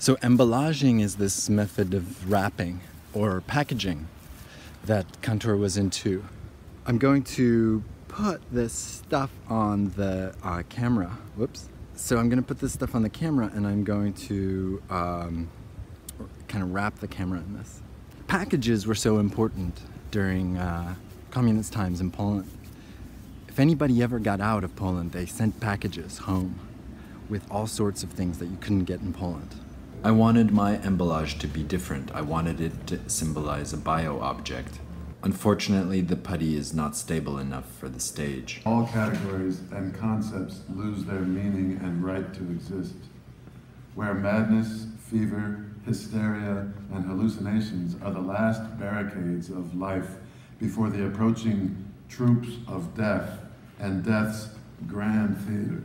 So, emballaging is this method of wrapping or packaging that Kantor was into. I'm going to put this stuff on the uh, camera. Whoops. So, I'm going to put this stuff on the camera and I'm going to um, kind of wrap the camera in this. Packages were so important during uh, communist times in Poland. If anybody ever got out of Poland, they sent packages home with all sorts of things that you couldn't get in Poland. I wanted my emballage to be different. I wanted it to symbolize a bio object. Unfortunately, the putty is not stable enough for the stage. All categories and concepts lose their meaning and right to exist. Where madness, fever, hysteria, and hallucinations are the last barricades of life before the approaching troops of death and death's grand theater.